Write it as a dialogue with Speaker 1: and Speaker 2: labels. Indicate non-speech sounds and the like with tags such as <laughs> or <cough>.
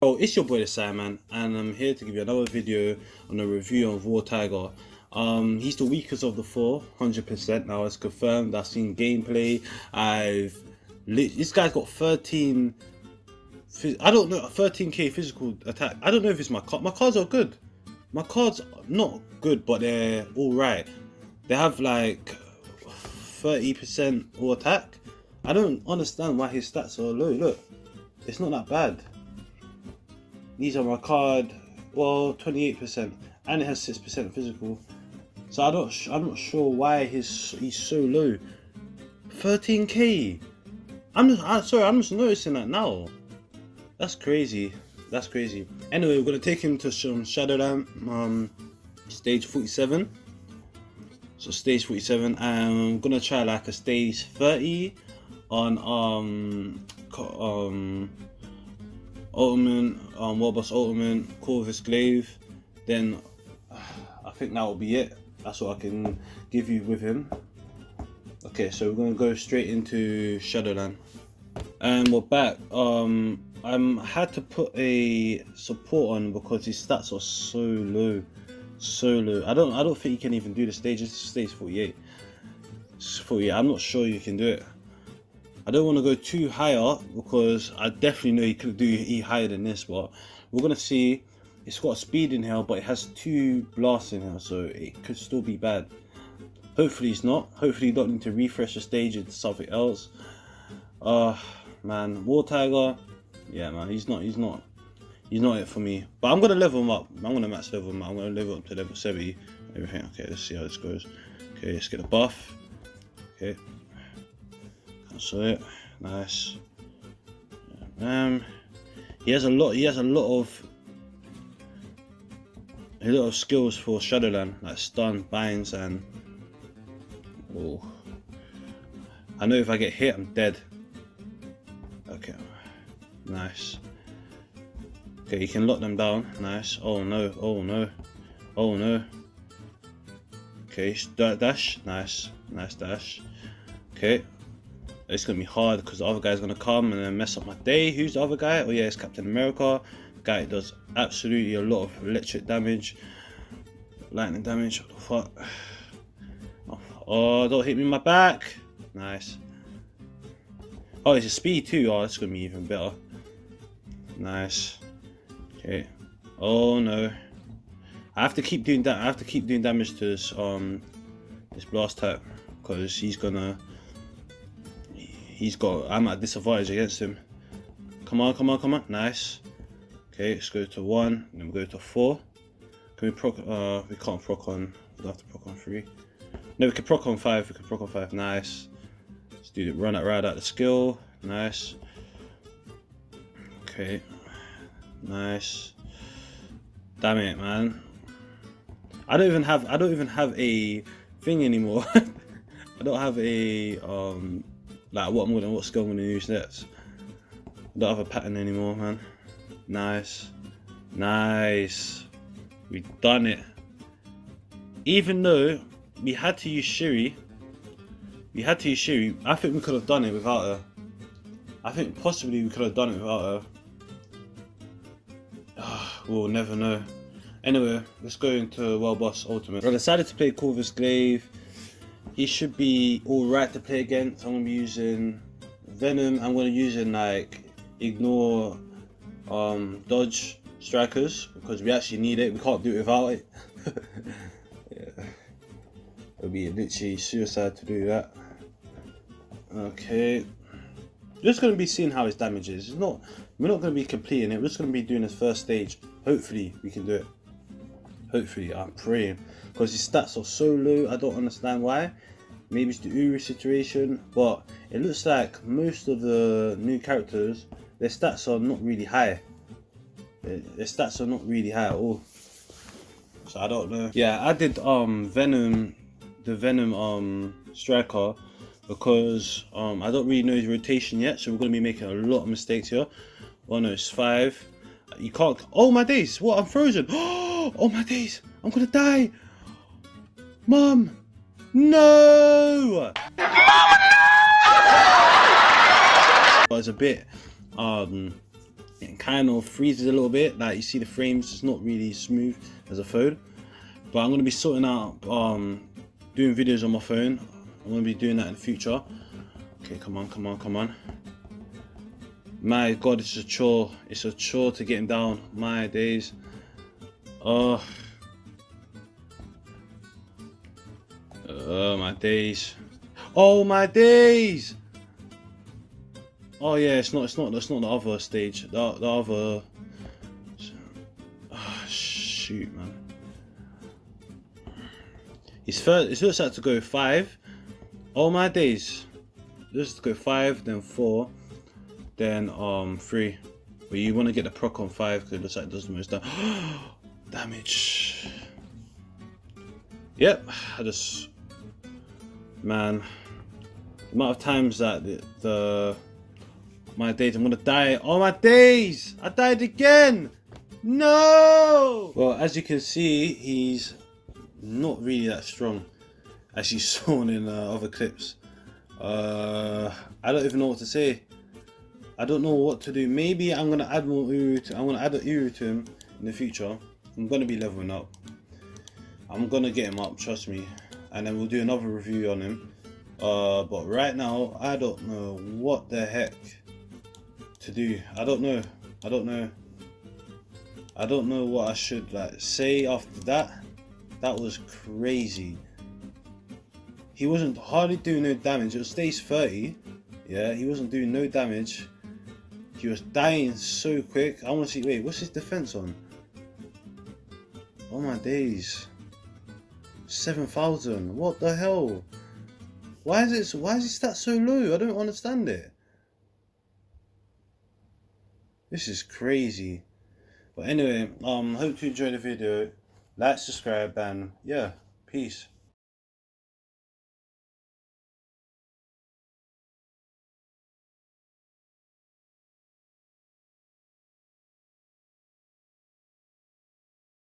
Speaker 1: Oh, it's your boy the Simon, and I'm here to give you another video on a review of War Tiger. Um, he's the weakest of the four, 100%. Now it's confirmed. I've seen gameplay. I've this guy's got 13. I don't know 13k physical attack. I don't know if it's my card. My cards are good. My cards not good, but they're all right. They have like 30% all attack. I don't understand why his stats are low. Look, it's not that bad. These are my card, well, 28%, and it has 6% physical. So I don't, I'm not sure why his he's so low. 13k. I'm just, I'm sorry, I'm just noticing that now. That's crazy. That's crazy. Anyway, we're gonna take him to some Shadowland, um, stage 47. So stage 47, and I'm gonna try like a stage 30 on um um Ultimate, um, World Boss Ultimate, Corvus Glaive, then I think that will be it. That's what I can give you with him. Okay, so we're gonna go straight into Shadowland. And we're back. Um, I'm had to put a support on because his stats are so low, so low. I don't, I don't think he can even do the stage. It's stage 48. It's 48. I'm not sure you can do it. I don't want to go too higher because I definitely know he could do e higher than this, but we're gonna see. It's got speed in here, but it has two blasts in here, so it could still be bad. Hopefully it's not. Hopefully you don't need to refresh the stage into something else. Uh man, War Tiger, yeah man, he's not he's not he's not it for me. But I'm gonna level him up. I'm gonna max level him up. I'm gonna level up to level 70. Everything. Okay, let's see how this goes. Okay, let's get a buff. Okay. So it. Nice. Um, he has a lot. He has a lot of a lot of skills for Shadowland, like stun, binds, and oh, I know if I get hit, I'm dead. Okay, nice. Okay, you can lock them down. Nice. Oh no. Oh no. Oh no. Okay, dash. Nice. Nice dash. Okay, it's gonna be hard because the other guy's gonna come and mess up my day. Who's the other guy? Oh yeah, it's Captain America. Guy does absolutely a lot of electric damage, lightning damage. What the fuck? <sighs> Oh, don't hit me in my back. Nice. Oh, it's a speed too. Oh, that's gonna be even better. Nice. Okay. Oh no. I have to keep doing that. I have to keep doing damage to this um this blast type because he's gonna he's got, I'm at disadvantage against him. Come on, come on, come on. Nice. Okay, let's go to one, then we go to four. Can we proc, uh, we can't proc on, we'll have to proc on three. No, we can proc on five, we can proc on five, nice. Let's do the run it right out the skill, nice. Okay, nice. Damn it, man. I don't even have, I don't even have a thing anymore. <laughs> I don't have a, um, like what I'm gonna what skill I'm gonna use next. I don't have a pattern anymore, man. Nice. Nice. We've done it. Even though we had to use Shuri, we had to use Shuri, I think we could have done it without her. I think possibly we could have done it without her. <sighs> We'll never know. Anyway, let's go into World Boss Ultimate. I decided to play Corvus Glaive he should be alright to play against. I'm gonna be using Venom. I'm gonna use in like ignore um, dodge strikers because we actually need it. We can't do it without it. <laughs> yeah. It'll be literally suicide to do that. Okay. Just gonna be seeing how his damage is. It's not we're not gonna be completing it, we're just gonna be doing this first stage. Hopefully we can do it. Hopefully, I'm praying. Because his stats are so low, I don't understand why. Maybe it's the Uru situation, but it looks like most of the new characters, their stats are not really high. Their, stats are not really high at all. So I don't know. Yeah, I did um Venom, the Venom um striker because um I don't really know his rotation yet, so we're gonna be making a lot of mistakes here. Oh no, it's five. You can't. Oh my days! What? I'm frozen. <gasps> Oh my days! I'm gonna die! Mom! No! Mama, no! It's a bit, um, it kind of freezes a little bit. Like you see the frames, it's not really smooth as a phone. But I'm gonna be sorting out um doing videos on my phone. I'm gonna be doing that in the future. Okay, come on, come on, come on. My god, it's a chore. It's a chore to get him down. My days. Oh. Oh my days. Oh my days! Oh yeah, it's not. It's not. That's not the other stage. The the other. Oh, shoot, man. He's first. He's first had to go five. All my days. Just go five, then four, then um three. But you want to get the proc on five because it looks like it does the most damage. Yep, I just man. The amount of times that the, the my days. I'm gonna die. Oh my days! I died again! No! Well, as you can see, he's not really that strong. As you saw in uh, other clips. Uh, I don't even know what to say. I don't know what to do. Maybe I'm gonna add more Uru to, I'm gonna add an Uru to him in the future. I'm gonna be leveling up. I'm gonna get him up, trust me. And then we'll do another review on him. Uh, but right now, I don't know what the heck to do. I don't know. I don't know. I don't know what I should like say after that. That was crazy. He wasn't hardly doing no damage. It was stage 30. Yeah, he wasn't doing no damage. He was dying so quick. I want to see. Wait, what's his defense on? Oh my days. 7,000. What the hell? Why is it? Why is his stat so low? I don't understand it. This is crazy. But anyway, um, hope you enjoyed the video. Like, subscribe, and yeah, peace.